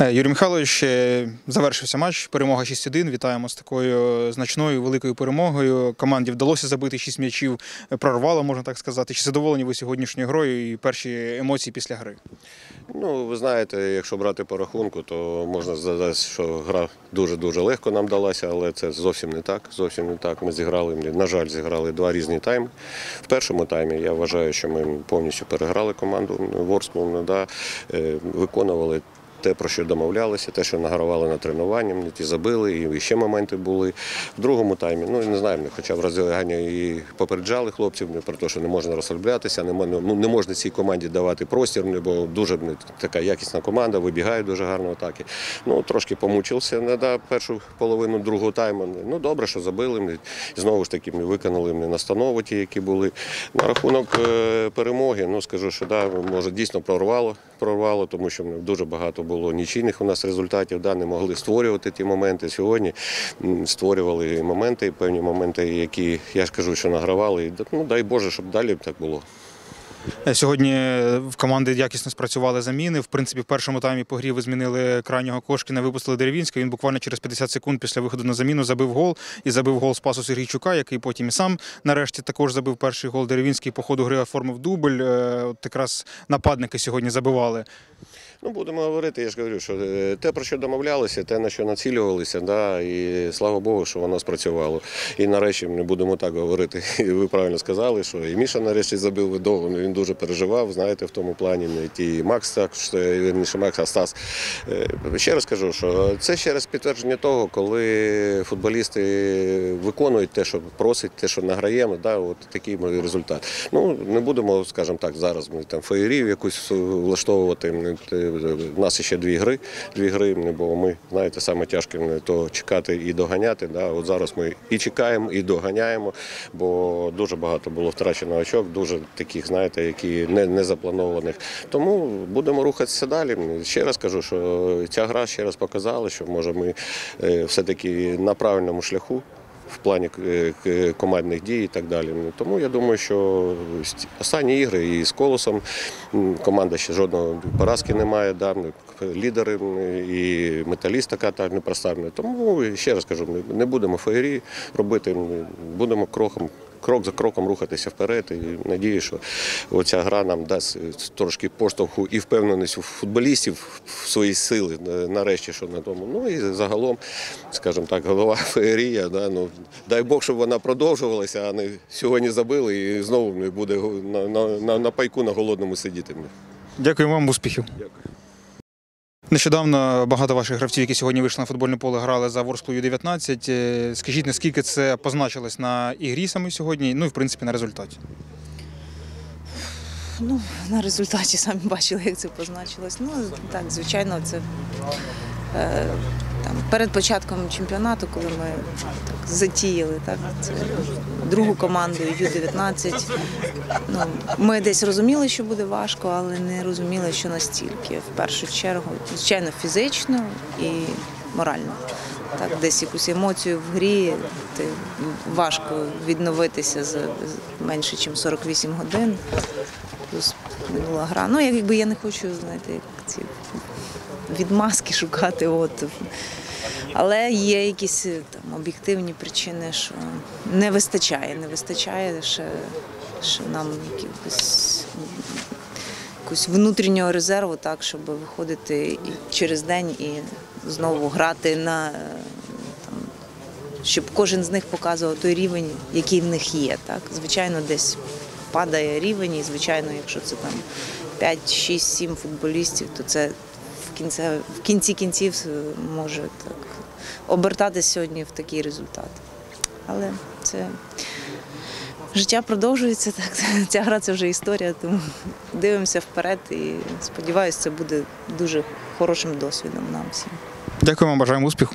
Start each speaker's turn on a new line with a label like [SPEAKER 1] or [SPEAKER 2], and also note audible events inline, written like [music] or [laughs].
[SPEAKER 1] Е, Юрій Михайлович, е, завершився матч. Перемога 6-1. Вітаємо з такою значною великою перемогою. Команді вдалося забити 6 м'ячів, е, прорвало, можна так сказати. Чи задоволені ви сьогоднішньою грою і перші емоції після гри?
[SPEAKER 2] Ну, ви знаєте, якщо брати по рахунку, то можна сказати, що гра дуже-дуже легко нам далася, але це зовсім не так. Зовсім не так. Ми зіграли, на жаль, зіграли два різні тайми. В першому таймі я вважаю, що ми повністю переграли команду Ворсклу, да, виконували. Те, про що домовлялися, те, що награвали на тренуванні, мені ті забили, і ще моменти були. В другому таймі, ну не знаю, хоча в роздяганні і попереджали хлопців про те, що не можна розслаблятися, не можна, ну, не можна цій команді давати простір, бо дуже ну, така якісна команда, вибігає дуже гарно атаки. Ну, трошки помучився не да, першу половину другого тайму. Ну, добре, що забили. І знову ж таки, ми виконали ми настанови ті, які були. На рахунок е, перемоги, ну скажу, що да, може дійсно прорвало, прорвало, тому що ну, дуже багато було нічийних у нас результатів, да, не могли створювати ті моменти. Сьогодні створювали моменти, певні моменти, які я ж кажу, що награвали. Ну дай Боже, щоб далі так було.
[SPEAKER 1] Е, Сьогодні в команди якісно спрацювали заміни. В принципі, в першому таймі по грі ви змінили крайнього Кошкіна, випустили Деревінського. Він буквально через 50 секунд після виходу на заміну забив гол і забив гол з пасу Сергійчука, який потім і сам нарешті також забив перший гол. Деревінський по ходу гри оформив дубль. Е, От якраз нападники сьогодні забивали.
[SPEAKER 2] Ну, будемо говорити, я ж говорю, що е, те, про що домовлялися, те, на що націлювалися, да, і слава Богу, що воно спрацювало. І нарешті ми будемо так говорити. [laughs] І ви правильно сказали, що і Міша нарешті забив видовго, він дуже переживав, знаєте, в тому плані. І Макс також, е, вірніше, Макс, а Стас. Е, Ще раз кажу, що це ще раз підтвердження того, коли футболісти виконують те, що просить, те, що награємо, да, от такий результат. Ну, не будемо, скажімо так, зараз ми там феєрів якусь влаштовувати. У нас ще дві гри, дві гри, бо ми, знаєте, саме тяжке то чекати і доганяти. Да. От зараз ми і чекаємо, і доганяємо, бо дуже багато було втрачено очок, дуже таких, знаєте, які не, не запланованих. Тому будемо рухатися далі. Ще раз кажу, що ця гра ще раз показала, що може ми е, все-таки на правильному шляху. В плані е, командних дій і так далі. Ну, Тому я думаю, що останні ігри і з колосом команда ще жодного поразки не має. Да, ну, лідери і металіст така так не проставлена. Тому ще раз кажу, не- будемо феєрі робити, будемо кроком. Крок за кроком рухатися вперед і надію, що оця гра нам дасть е, трошки поштовху і впевненість у футболістів в свої сили е, нарешті, що на тому. Ну і загалом, скажімо так, голова [laughs] феєрія. Да, ну, дай Бог, щоб вона продовжувалася, а не сьогодні забили і знову буде на, на, на, на пайку на голодному сидіти.
[SPEAKER 1] Дякую вам, успіхів.
[SPEAKER 2] Дякую.
[SPEAKER 1] Нещодавно багато ваших гравців, які сьогодні вийшли на футбольне поле, грали за Ворсклу Ю-19. Е, Скажіть, наскільки це позначилось на ігрі саме сьогодні, ну і в принципі на результаті?
[SPEAKER 3] Ну, на результаті самі бачили, як це позначилось. Ну, так, звичайно, це е, перед початком чемпіонату, коли ми так, затіяли так, другу команду Ю-19. Ну, ми десь розуміли, що буде важко, але не розуміли, що настільки. В першу чергу, звичайно, фізично і морально. Так, десь якусь емоцію в грі, ти важко відновитися за менше, ніж 48 годин плюс минула гра. Ну, якби я не хочу, знаєте, відмазки шукати. От. Але є якісь е, там об'єктивні причини, що не вистачає, не вистачає ще, ще нам якихось внутрішнього резерву, так, щоб виходити і через день і знову грати на е, там, щоб кожен з них показував той рівень, який в них є. Так? Звичайно, десь падає рівень, і звичайно, якщо це там 5, 6, 7 футболістів, то це в кінці, в кінці кінців е, може так обертатися сьогодні в такий результат. Але це життя продовжується, так [laughs] ця гра це вже історія, тому дивимося вперед і сподіваюся, це буде дуже хорошим досвідом нам всім.
[SPEAKER 1] Дякую вам, бажаємо успіху.